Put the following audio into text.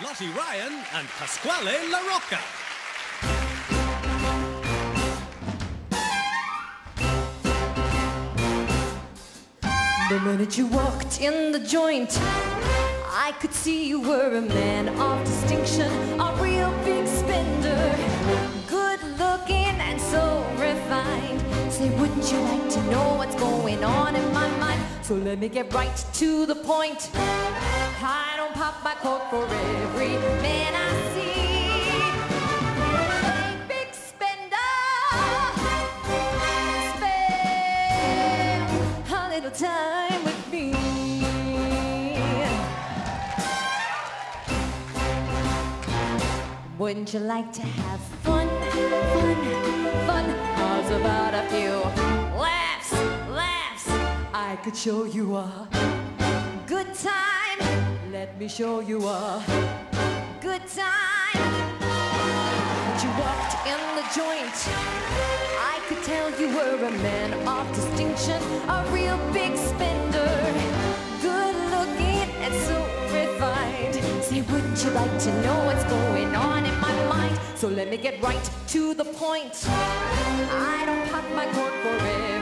Lottie Ryan and Pasquale La Rocca. The minute you walked in the joint, I could see you were a man of distinction, a real big spender, good looking and so refined. Say, wouldn't you like to know what's going on in my mind? So let me get right to the point. I don't pop my cork for every man I see. Hey, big spender, spend a little time with me. Wouldn't you like to have fun, fun, fun? How's about a few laughs, laughs? I could show you a good time. Let me show you a good time. But you walked in the joint. I could tell you were a man of distinction, a real big spender, good looking and so refined. Say, wouldn't you like to know what's going on in my mind? So let me get right to the point. I don't pop my cork for man